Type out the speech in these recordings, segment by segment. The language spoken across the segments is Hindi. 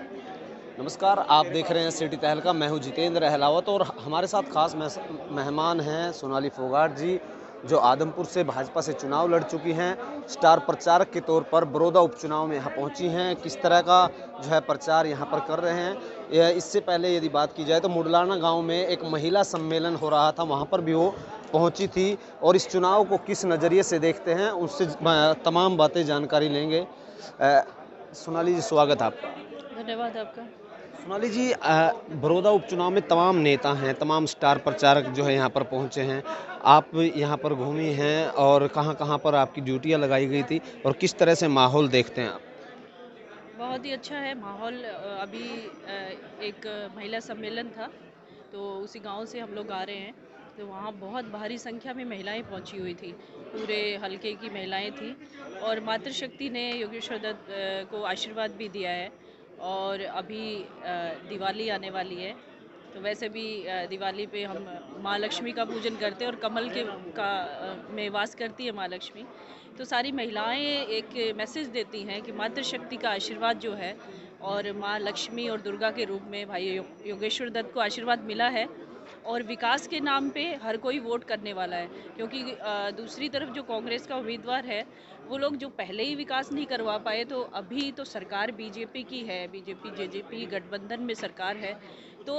नमस्कार, आप देख रहे हैं सिटी तहलका। मैं हूँ जितेंद्र अहलावत और हमारे साथ खास मेहमान हैं सोनाली फोगाट जी, जो आदमपुर से भाजपा से चुनाव लड़ चुकी हैं। स्टार प्रचारक के तौर पर बड़ौदा उपचुनाव में यहाँ पहुँची हैं। किस तरह का, जो है, प्रचार यहाँ पर कर रहे हैं? इससे पहले यदि बात की जाए तो मुडलाना गाँव में एक महिला सम्मेलन हो रहा था। वहाँ पर भी वो पहुँची थी और इस चुनाव को किस नज़रिए से देखते हैं, उससे तमाम बातें जानकारी लेंगे। सोनाली जी, स्वागत आपका। धन्यवाद आपका। सोनाली जी बड़ौदा उपचुनाव में तमाम नेता हैं तमाम स्टार प्रचारक जो है यहाँ पर पहुँचे हैं। आप यहाँ पर घूमी हैं और कहाँ कहाँ पर आपकी ड्यूटियाँ लगाई गई थी और किस तरह से माहौल देखते हैं आप? बहुत ही अच्छा है माहौल। अभी एक महिला सम्मेलन था तो उसी गाँव से हम लोग आ रहे हैं तो वहाँ बहुत भारी संख्या में महिलाएँ पहुँची हुई थी पूरे हलके की महिलाएँ थी। और मातृशक्ति ने योगेश्वर दत्त को आशीर्वाद भी दिया है। और अभी दिवाली आने वाली है। तो वैसे भी दिवाली पे हम माँ लक्ष्मी का पूजन करते हैं और कमल के, का में वास करती है माँ लक्ष्मी। तो सारी महिलाएँ एक मैसेज देती हैं कि मातृशक्ति का आशीर्वाद जो है और माँ लक्ष्मी और दुर्गा के रूप में भाई योगेश्वर दत्त को आशीर्वाद मिला है। और विकास के नाम पे हर कोई वोट करने वाला है, क्योंकि दूसरी तरफ़ जो कांग्रेस का उम्मीदवार है, वो लोग जो पहले ही विकास नहीं करवा पाए तो अभी तो सरकार बीजेपी की है, बीजेपी, जेजेपी, गठबंधन में सरकार है तो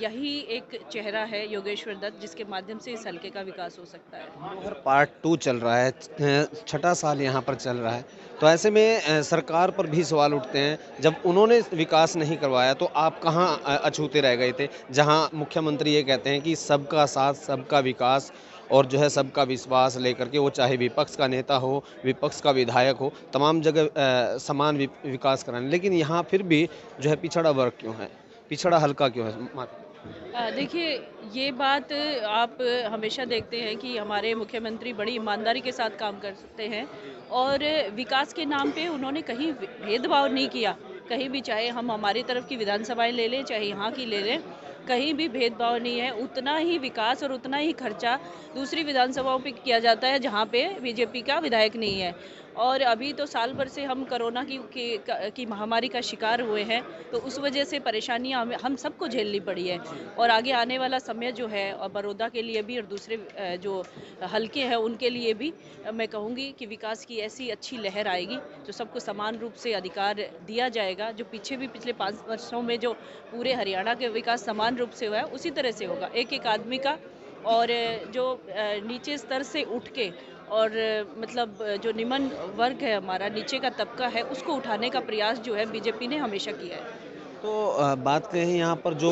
यही एक चेहरा है योगेश्वर दत्त, जिसके माध्यम से इस हल्के का विकास हो सकता है। पार्ट टू चल रहा है। छठा साल यहाँ पर चल रहा है। तो ऐसे में सरकार पर भी सवाल उठते हैं। जब उन्होंने विकास नहीं करवाया तो आप कहाँ अछूते रह गए थे? जहाँ मुख्यमंत्री ये कहते हैं कि सबका साथ, सबका विकास और जो है सबका विश्वास लेकर के वो चाहे विपक्ष का नेता हो, विपक्ष का विधायक हो, तमाम जगह समान विकास कराने। लेकिन यहाँ फिर भी जो है पिछड़ा वर्ग क्यों है? पिछड़ा हल्का क्यों है? देखिए, ये बात आप हमेशा देखते हैं कि हमारे मुख्यमंत्री बड़ी ईमानदारी के साथ काम कर सकते हैं और विकास के नाम पे उन्होंने कहीं भेदभाव नहीं किया। कहीं भी चाहे हम हमारी तरफ़ की विधानसभाएँ ले लें, चाहे यहाँ की ले लें, कहीं भी भेदभाव नहीं है। उतना ही विकास और उतना ही खर्चा दूसरी विधानसभाओं पे किया जाता है जहाँ पे बीजेपी का विधायक नहीं है। और अभी तो साल भर से हम कोरोना की की, की महामारी का शिकार हुए हैं तो उस वजह से परेशानियाँ हमें हम सबको झेलनी पड़ी है। और आगे आने वाला समय जो है और बड़ौदा के लिए भी और दूसरे जो हल्के हैं उनके लिए भी मैं कहूँगी कि विकास की ऐसी अच्छी लहर आएगी जो सबको समान रूप से अधिकार दिया जाएगा जो पीछे भी पिछले पाँच वर्षों में जो पूरे हरियाणा के विकास समान रूप से हुआ है उसी तरह से होगा। एक एक आदमी का और जो नीचे स्तर से उठ के और मतलब जो निमन वर्ग है हमारा, नीचे का तबका है, उसको उठाने का प्रयास जो है बीजेपी ने हमेशा किया है। तो बात करें यहाँ पर जो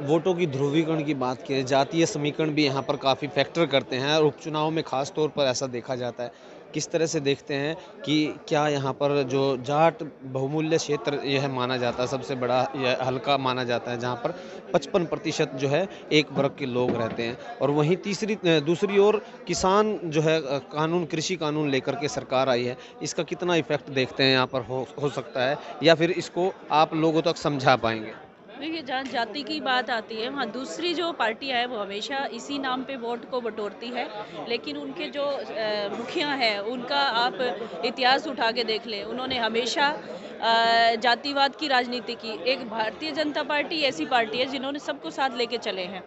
वोटों की ध्रुवीकरण की बात की जातीय समीकरण भी यहाँ पर काफ़ी फैक्टर करते हैं और उपचुनाव में ख़ास तौर पर ऐसा देखा जाता है। किस तरह से देखते हैं कि क्या यहाँ पर जो जाट बहुमूल्य क्षेत्र यह माना जाता है, सबसे बड़ा यह हल्का माना जाता है, जहाँ पर पचपन प्रतिशत जो है एक वर्ग के लोग रहते हैं। और वहीं तीसरी, दूसरी ओर किसान जो है, कानून, कृषि कानून लेकर के सरकार आई है, इसका कितना इफ़ेक्ट देखते हैं यहाँ पर हो हो सकता है या फिर इसको आप लोगों तक समझा पाएँगे? देखिए जहाँ जाति की बात आती है। वहाँ दूसरी जो पार्टी है वो हमेशा इसी नाम पे वोट को बटोरती है। लेकिन उनके जो मुखिया हैं, उनका आप इतिहास उठा के देख लें। उन्होंने हमेशा जातिवाद की राजनीति की। एक भारतीय जनता पार्टी ऐसी पार्टी है, जिन्होंने सबको साथ लेके चले हैं।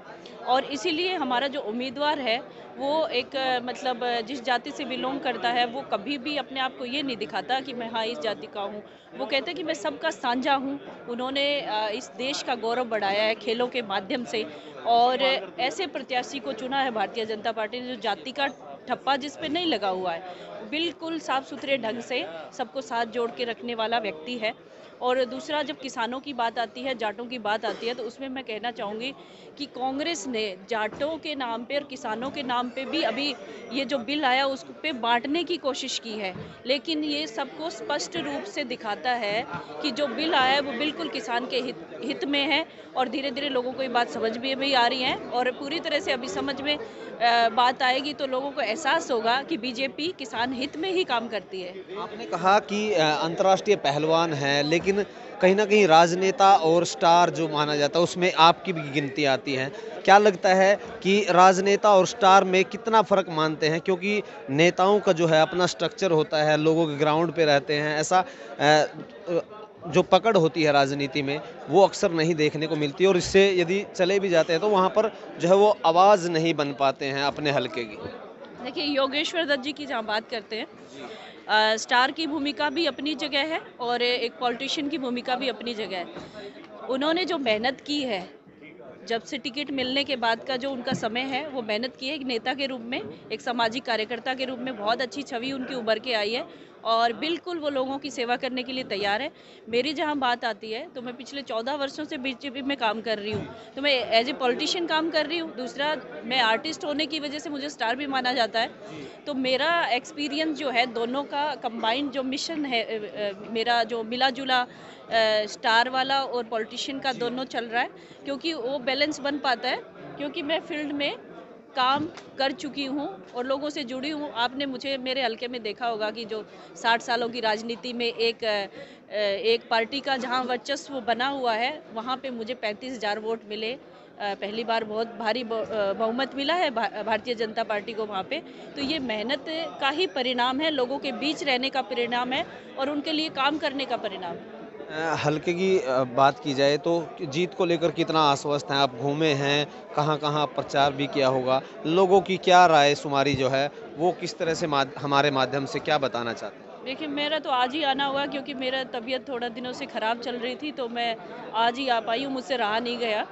और इसीलिए हमारा जो उम्मीदवार है, वो एक मतलब जिस जाति से बिलोंग करता है, वो कभी भी अपने आप को ये नहीं दिखाता कि मैं हाँ इस जाति का हूँ। वो कहते हैं कि मैं सबका साझा हूँ। उन्होंने इस देश का गौरव बढ़ाया है खेलों के माध्यम से। और ऐसे प्रत्याशी को चुना है भारतीय जनता पार्टी ने जो जाति का ठप्पा जिस पे नहीं लगा हुआ है, बिल्कुल साफ़ सुथरे ढंग से सबको साथ जोड़ के रखने वाला व्यक्ति है। और दूसरा, जब किसानों की बात आती है, जाटों की बात आती है तो उसमें मैं कहना चाहूँगी कि कांग्रेस ने जाटों के नाम पे और किसानों के नाम पे भी अभी ये जो बिल आया, उस पर बांटने की कोशिश की है। लेकिन ये सबको स्पष्ट रूप से दिखाता है कि जो बिल आया है, वो बिल्कुल किसान के हित हित में है और धीरे धीरे लोगों को ये बात समझ में भी आ रही है और पूरी तरह से अभी समझ में बात आएगी तो लोगों को एहसास होगा कि बीजेपी किसान हित में ही काम करती है। आपने कहा कि अंतर्राष्ट्रीय पहलवान है, लेकिन कहीं ना कहीं राजनेता और स्टार जो माना जाता है, उसमें आपकी भी गिनती आती है। क्या लगता है कि राजनेता और स्टार में कितना फ़र्क मानते हैं? क्योंकि नेताओं का जो है अपना स्ट्रक्चर होता है, लोगों के ग्राउंड पे रहते हैं, ऐसा जो पकड़ होती है राजनीति में वो अक्सर नहीं देखने को मिलती और इससे यदि चले भी जाते हैं तो वहाँ पर जो है वो आवाज़ नहीं बन पाते हैं अपने हलके की। देखिए योगेश्वर दत्त जी की जहाँ बात करते हैं आ, स्टार की भूमिका भी अपनी जगह है और एक पॉलिटिशियन की भूमिका भी अपनी जगह है। उन्होंने जो मेहनत की है जब से टिकट मिलने के बाद का जो उनका समय है वो मेहनत की है। एक नेता के रूप में एक सामाजिक कार्यकर्ता के रूप में बहुत अच्छी छवि उनकी उभर के आई है। और बिल्कुल वो लोगों की सेवा करने के लिए तैयार है। मेरी जहाँ बात आती है तो मैं पिछले चौदह वर्षों से बीजेपी में काम कर रही हूँ। तो मैं एज ए पॉलिटिशियन काम कर रही हूँ। दूसरा मैं आर्टिस्ट होने की वजह से मुझे स्टार भी माना जाता है। तो मेरा एक्सपीरियंस जो है दोनों का कंबाइंड जो मिशन है मेरा जो मिला जुला स्टार वाला और पॉलिटिशियन का दोनों चल रहा है। क्योंकि वो बैलेंस बन पाता है। क्योंकि मैं फ़ील्ड में काम कर चुकी हूँ और लोगों से जुड़ी हूँ। आपने मुझे, मेरे हल्के में देखा होगा कि जो साठ सालों की राजनीति में एक एक पार्टी का जहाँ वर्चस्व बना हुआ है, वहाँ पे मुझे पैंतीस हज़ार वोट मिले। पहली बार बहुत भारी बहुमत मिला है भारतीय जनता पार्टी को वहाँ पे। तो ये मेहनत का ही परिणाम है, लोगों के बीच रहने का परिणाम है और उनके लिए काम करने का परिणाम। है हल्के की बात की जाए तो जीत को लेकर कितना आश्वस्त हैं? आप घूमे हैं कहाँ कहाँ प्रचार भी किया होगा? लोगों की क्या राय शुमारी जो है वो किस तरह से माद, हमारे माध्यम से क्या बताना चाहते हैं? देखिए मेरा तो आज ही आना हुआ क्योंकि मेरा तबीयत थोड़ा दिनों से ख़राब चल रही थी तो मैं आज ही आ पाई हूँ मुझसे रहा नहीं गया।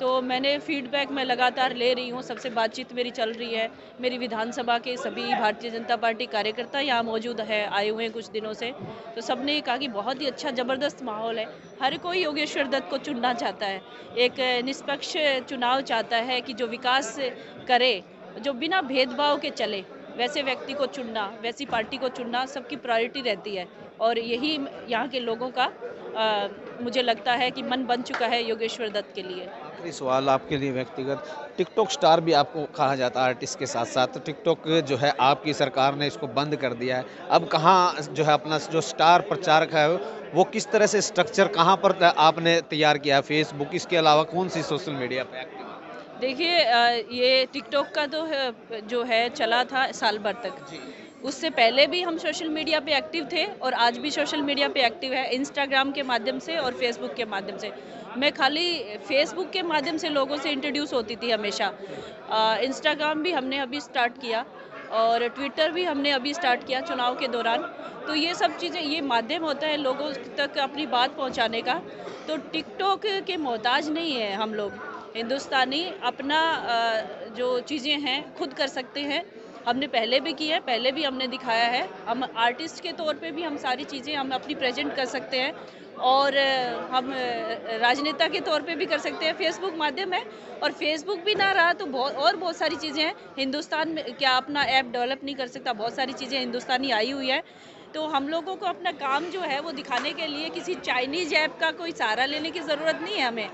तो मैंने फीडबैक मैं लगातार ले रही हूँ सबसे बातचीत मेरी चल रही है। मेरी विधानसभा के सभी भारतीय जनता पार्टी कार्यकर्ता यहाँ मौजूद है आए हुए हैं कुछ दिनों से। तो सबने कहा कि बहुत ही अच्छा ज़बरदस्त माहौल है। हर कोई योगेश्वर दत्त को चुनना चाहता है। एक निष्पक्ष चुनाव चाहता है कि जो विकास करे जो बिना भेदभाव के चले वैसे व्यक्ति को चुनना वैसी पार्टी को चुनना सबकी प्रायोरिटी रहती है। और यही यहाँ के लोगों का आ, मुझे लगता है कि मन बन चुका है योगेश्वर दत्त के लिए। आखिरी सवाल आपके लिए व्यक्तिगत टिकटॉक स्टार भी आपको कहा जाता है आर्टिस्ट के साथ साथ। तो टिकटॉक जो है आपकी सरकार ने इसको बंद कर दिया है। अब कहाँ जो है अपना जो स्टार प्रचारक है वो किस तरह से स्ट्रक्चर कहाँ पर आपने तैयार किया है? फेसबुक इसके अलावा कौन सी सोशल मीडिया पर एक्टिव देखिए ये टिकटॉक का तो जो है चला था साल भर तक। उससे पहले भी हम सोशल मीडिया पे एक्टिव थे और आज भी सोशल मीडिया पे एक्टिव है इंस्टाग्राम के माध्यम से और फेसबुक के माध्यम से। मैं खाली फेसबुक के माध्यम से लोगों से इंट्रोड्यूस होती थी हमेशा। इंस्टाग्राम भी हमने अभी स्टार्ट किया और ट्विटर भी हमने अभी स्टार्ट किया चुनाव के दौरान। तो ये सब चीज़ें, ये माध्यम होता है लोगों तक अपनी बात पहुँचाने का। तो टिकटॉक के मोहताज नहीं है हम लोग। हिंदुस्तानी अपना जो चीज़ें हैं, खुद कर सकते हैं। हमने पहले भी की है पहले भी हमने दिखाया है। हम आर्टिस्ट के तौर पे भी हम सारी चीज़ें हम अपनी प्रेजेंट कर सकते हैं और हम राजनेता के तौर पे भी कर सकते हैं। फेसबुक माध्यम है और फेसबुक भी ना रहा तो बहुत और बहुत सारी चीज़ें हैं। हिंदुस्तान में क्या अपना ऐप डेवलप नहीं कर सकता? बहुत सारी चीज़ें हिंदुस्तानी आई हुई है। तो हम लोगों को अपना काम जो है वो दिखाने के लिए किसी चाइनीज़ ऐप का कोई सहारा लेने की ज़रूरत नहीं है हमें।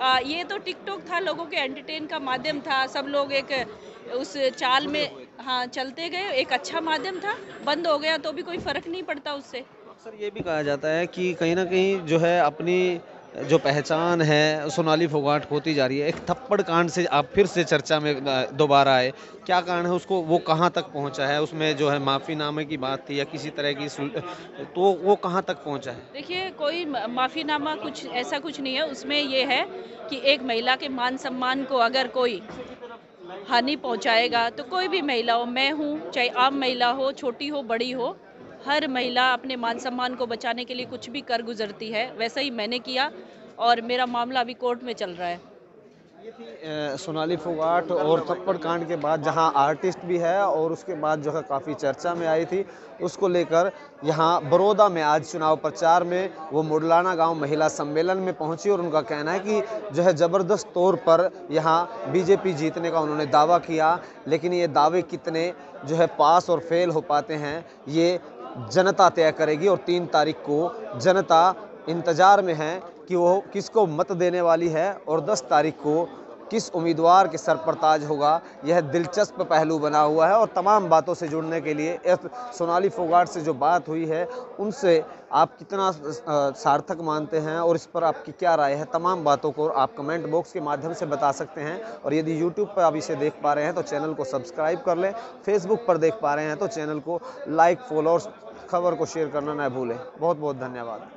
आ, ये तो टिकटॉक था लोगों के एंटरटेन का माध्यम था। सब लोग एक उस चाल में हाँ चलते गए। एक अच्छा माध्यम था। बंद हो गया तो भी कोई फ़र्क नहीं पड़ता उससे। अक्सर ये भी कहा जाता है कि कहीं ना कहीं जो है अपनी जो पहचान है सोनाली फोगाट होती जा रही है। एक थप्पड़ कांड से आप फिर से चर्चा में दोबारा आए। क्या कारण है? उसको वो कहाँ तक पहुँचा है? उसमें जो है माफ़ीनामे की बात थी या किसी तरह की तो वो कहाँ तक पहुँचा है? देखिए कोई माफ़ीनामा कुछ ऐसा कुछ नहीं है। उसमें ये है कि एक महिला के मान सम्मान को अगर कोई हानि पहुंचाएगा तो कोई भी महिला हो, मैं हूँ, चाहे आम महिला हो, छोटी हो, बड़ी हो, हर महिला अपने मान सम्मान को बचाने के लिए कुछ भी कर गुजरती है, वैसा ही मैंने किया और मेरा मामला अभी कोर्ट में चल रहा है। ये थी सोनाली फोगाट और थप्पड़ कांड के बाद जहाँ आर्टिस्ट भी है और उसके बाद जो है काफ़ी चर्चा में आई थी। उसको लेकर यहाँ बड़ौदा में आज चुनाव प्रचार में वो मुडलाना गाँव महिला सम्मेलन में पहुँची और उनका कहना है कि जो है ज़बरदस्त तौर पर यहाँ बीजेपी जीतने का उन्होंने दावा किया, लेकिन ये दावे कितने जो है पास और फेल हो पाते हैं, ये जनता तय करेगी और तीन तारीख को जनता इंतज़ार में है। कि वो किसको मत देने वाली है और 10 तारीख को किस उम्मीदवार के सर पर ताज होगा, यह दिलचस्प पहलू बना हुआ है। और तमाम बातों से जुड़ने के लिए सोनाली फोगाट से जो बात हुई है, उनसे आप कितना सार्थक मानते हैं और इस पर आपकी क्या राय है? तमाम बातों को आप कमेंट बॉक्स के माध्यम से बता सकते हैं। और यदि यूट्यूब पर आप इसे देख पा रहे हैं तो चैनल को सब्सक्राइब कर लें। फेसबुक पर देख पा रहे हैं तो चैनल को लाइक फॉलो और खबर को शेयर करना न भूलें। बहुत बहुत धन्यवाद।